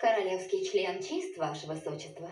Королевский член чист, ваше высочество.